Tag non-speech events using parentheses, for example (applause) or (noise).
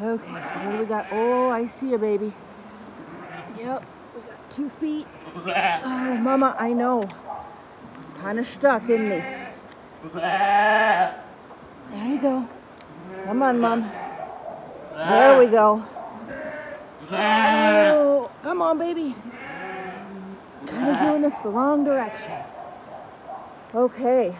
Okay, what do we got? Oh, I see a baby. Yep, we got two feet. (laughs) Oh, Mama, I know. Kind of stuck, isn't he? There you go. Come on, Mom. There we go. Oh, come on, baby. Kind of doing this the wrong direction. Okay.